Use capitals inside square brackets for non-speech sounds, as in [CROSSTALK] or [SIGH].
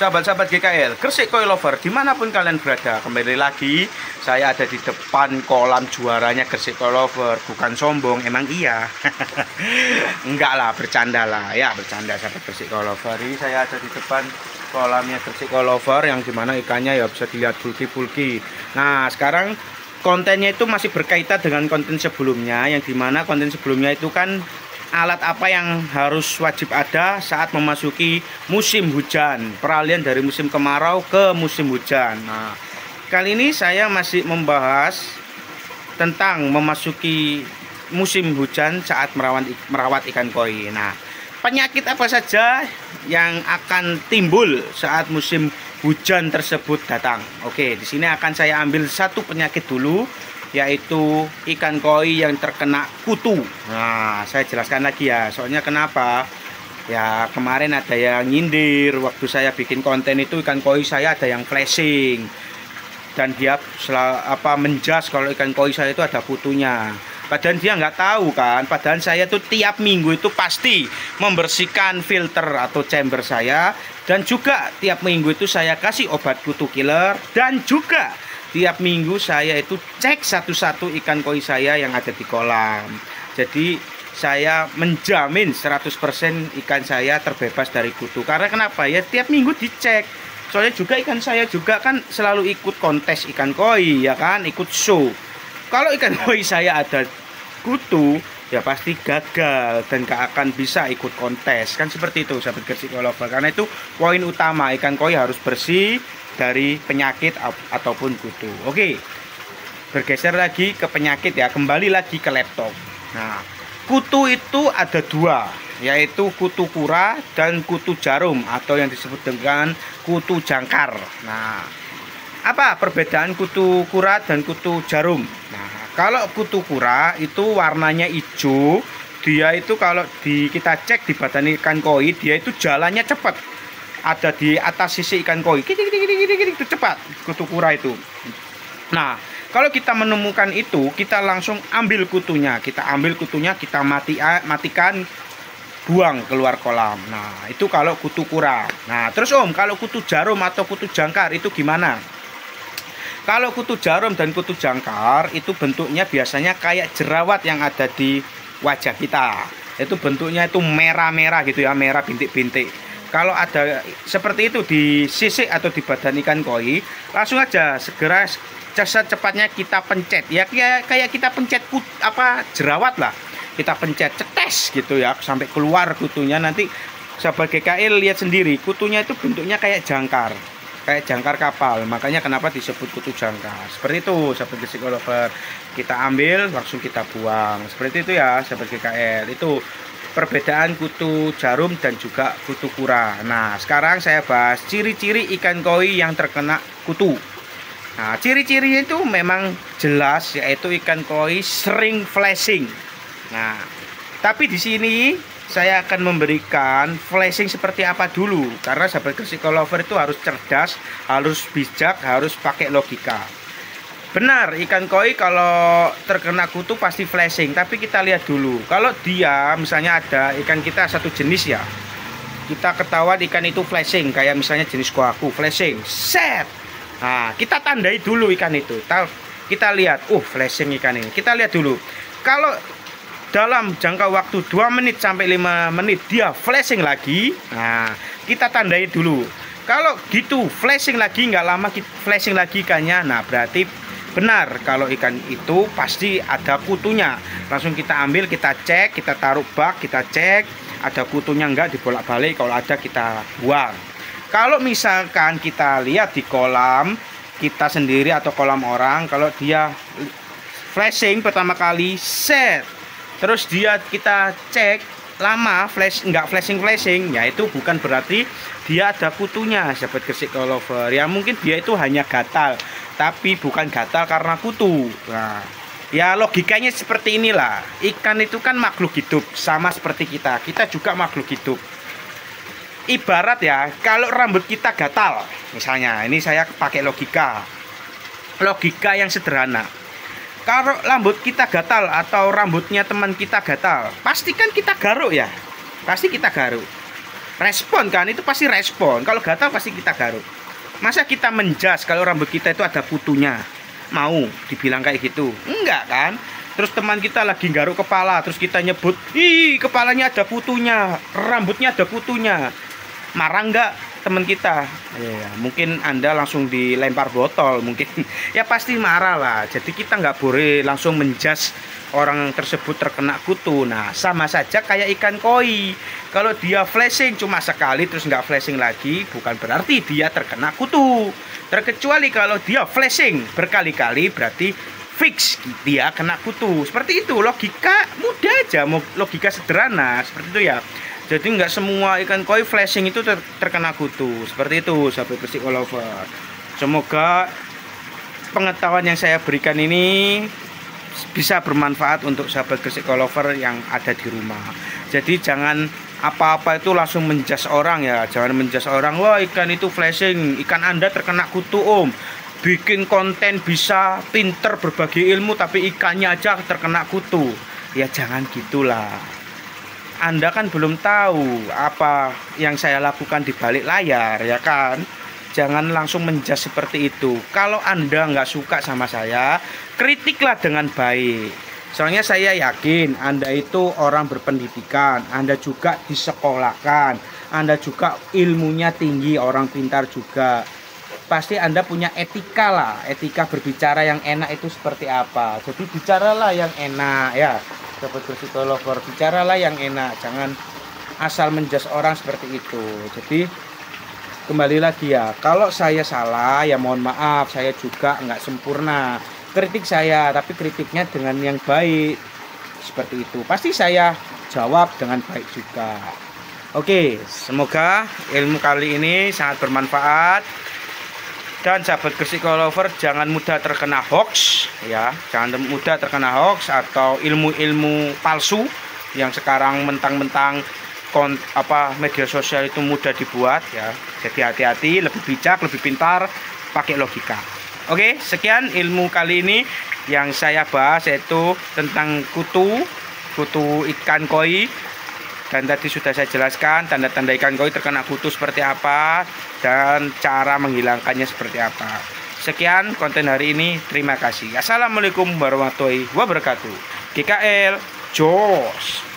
sahabat-sahabat GKL, Gresik Koi Lover, di mana pun kalian berada, kembali lagi saya ada di depan kolam juaranya Gresik Koi Lover, bukan sombong, emang iya, [LAUGHS] enggak lah, bercanda lah, ya bercanda sahabat Gresik Koi Lover, ini saya ada di depan kolamnya Gresik Koi Lover, yang di mana ikannya ya bisa dilihat bulky-bulky, nah sekarang kontennya itu masih berkaitan dengan konten sebelumnya, yang di mana konten sebelumnya itu kan alat apa yang harus wajib ada saat memasuki musim hujan? Peralihan dari musim kemarau ke musim hujan. Nah kali ini saya masih membahas tentang memasuki musim hujan saat merawat merawat ikan koi. Nah penyakit apa saja yang akan timbul saat musim hujan tersebut datang? Oke di sini akan saya ambil satu penyakit dulu yaitu ikan koi yang terkena kutu. Nah, saya jelaskan lagi ya. Soalnya kenapa? Ya, kemarin ada yang nyindir waktu saya bikin konten itu ikan koi saya ada yang flashing. Dan dia sel apa menjas kalau ikan koi saya itu ada kutunya. Padahal dia nggak tahu kan. Padahal saya tuh tiap minggu itu pasti membersihkan filter atau chamber saya dan juga tiap minggu itu saya kasih obat kutu killer dan juga tiap minggu saya itu cek satu-satu ikan koi saya yang ada di kolam. Jadi saya menjamin 100% ikan saya terbebas dari kutu. Karena kenapa? Ya tiap minggu dicek. Soalnya juga ikan saya juga kan selalu ikut kontes ikan koi ya kan? Ikut show. Kalau ikan [LAUGHS] koi saya ada kutu ya pasti gagal dan gak akan bisa ikut kontes. Kan seperti itu sahabat gersik karena itu poin utama ikan koi harus bersih dari penyakit ataupun kutu. Oke. Bergeser lagi ke penyakit ya, kembali lagi ke laptop. Nah, kutu itu ada dua, yaitu kutu kura dan kutu jarum atau yang disebut dengan kutu jangkar. Nah, apa perbedaan kutu kura dan kutu jarum? Nah, kalau kutu kura itu warnanya hijau, dia itu kalau di kita cek di badan ikan koi, dia itu jalannya cepat ada di atas sisi ikan koi. Itu cepat. Kutu kura itu. Nah kalau kita menemukan itu kita langsung ambil kutunya. Kita ambil kutunya kita mati matikan buang keluar kolam. Nah itu kalau kutu kura nah terus om kalau kutu jarum atau kutu jangkar itu gimana? Kalau kutu jarum dan kutu jangkar itu bentuknya biasanya kayak jerawat yang ada di wajah kita. Itu bentuknya itu merah-merah gitu ya merah bintik-bintik kalau ada seperti itu di sisik atau di badan ikan koi langsung aja segera cepatnya kita pencet. Ya kayak kayak kita pencet kut, apa jerawat lah. Kita pencet cetes gitu ya sampai keluar kutunya. Nanti sebagai KL lihat sendiri kutunya itu bentuknya kayak jangkar kayak jangkar kapal. Makanya kenapa disebut kutu jangkar? Seperti itu seperti psikologer. Kita ambil langsung kita buang. Seperti itu ya sebagai KL itu perbedaan kutu jarum dan juga kutu kura. Nah, sekarang saya bahas ciri-ciri ikan koi yang terkena kutu. Nah, ciri-cirinya itu memang jelas yaitu ikan koi sering flashing. Nah, tapi di sini saya akan memberikan flashing seperti apa dulu karena sahabat psikologer itu harus cerdas, harus bijak, harus pakai logika. Benar, ikan koi kalau terkena kutu pasti flashing. Tapi kita lihat dulu. Kalau dia misalnya ada ikan kita satu jenis ya. Kita ketahuan ikan itu flashing. Kayak misalnya jenis kuaku flashing. Set. Nah, kita tandai dulu ikan itu. Kita lihat, uh flashing ikan ini. Kita lihat dulu. Kalau dalam jangka waktu 2 menit sampai 5 menit dia flashing lagi. Nah, kita tandai dulu. Kalau gitu flashing lagi nggak lama flashing lagi ikannya. Nah, berarti benar kalau ikan itu pasti ada kutunya. Langsung kita ambil kita cek kita taruh bak kita cek. Ada kutunya enggak dibolak-balik. Kalau ada kita buang. Kalau misalkan kita lihat di kolam kita sendiri atau kolam orang kalau dia flashing pertama kali set. Terus dia kita cek lama flash enggak flashing flashing. Ya itu bukan berarti dia ada kutunya sahabat gesik lover ya mungkin dia itu hanya gatal tapi bukan gatal karena kutu. Nah, ya logikanya seperti inilah. Ikan itu kan makhluk hidup sama seperti kita. Kita juga makhluk hidup. Ibarat ya, kalau rambut kita gatal, misalnya, ini saya pakai logika. Logika yang sederhana. Kalau rambut kita gatal atau rambutnya teman kita gatal, pasti kan kita garuk ya. Pasti kita garuk. respon kan itu pasti respon kalau gatal pasti kita garuk masa kita menjas kalau rambut kita itu ada kutunya mau dibilang kayak gitu? Enggak kan? Terus teman kita lagi garuk kepala terus kita nyebut ih kepalanya ada kutunya rambutnya ada kutunya marah enggak teman kita. Ya, mungkin anda langsung dilempar botol mungkin. [LAUGHS] Ya pasti marah lah. Jadi kita nggak boleh langsung menjas orang tersebut terkena kutu. Nah sama saja kayak ikan koi. Kalau dia flashing cuma sekali terus nggak flashing lagi bukan berarti dia terkena kutu. Terkecuali kalau dia flashing berkali-kali berarti fix dia kena kutu. Seperti itu logika mudah aja logika sederhana seperti itu ya jadi nggak semua ikan koi flashing itu ter terkena kutu. Seperti itu sahabat bersih lover semoga pengetahuan yang saya berikan ini bisa bermanfaat untuk sahabat gresik lover yang ada di rumah. Jadi jangan apa-apa itu langsung menjas orang ya. Jangan menjas orang wah ikan itu flashing. Ikan anda terkena kutu om. Bikin konten bisa pinter berbagi ilmu tapi ikannya aja terkena kutu. Ya jangan gitulah anda kan belum tahu apa yang saya lakukan di balik layar ya kan? Jangan langsung menjas seperti itu. Kalau Anda nggak suka sama saya kritiklah dengan baik. Soalnya saya yakin Anda itu orang berpendidikan Anda juga disekolahkan Anda juga ilmunya tinggi orang pintar juga. Pasti Anda punya etika lah etika berbicara yang enak itu seperti apa. Jadi bicaralah yang enak ya dapat lover. Bicaralah yang enak jangan asal menjas orang seperti itu. Jadi kembali lagi ya kalau saya salah ya mohon maaf saya juga nggak sempurna. Kritik saya tapi kritiknya dengan yang baik. Seperti itu. Pasti saya jawab dengan baik juga. Oke semoga ilmu kali ini sangat bermanfaat dan sahabat lover jangan mudah terkena hoax ya. Jangan mudah terkena hoax atau ilmu-ilmu palsu yang sekarang mentang-mentang apa media sosial itu mudah dibuat ya. Jadi hati-hati lebih bijak lebih pintar pakai logika. Oke sekian ilmu kali ini yang saya bahas yaitu tentang kutu kutu ikan koi dan tadi sudah saya jelaskan tanda-tanda ikan koi terkena kutu seperti apa dan cara menghilangkannya seperti apa. Sekian konten hari ini. Terima kasih. Assalamualaikum warahmatullahi wabarakatuh. GKL Jos.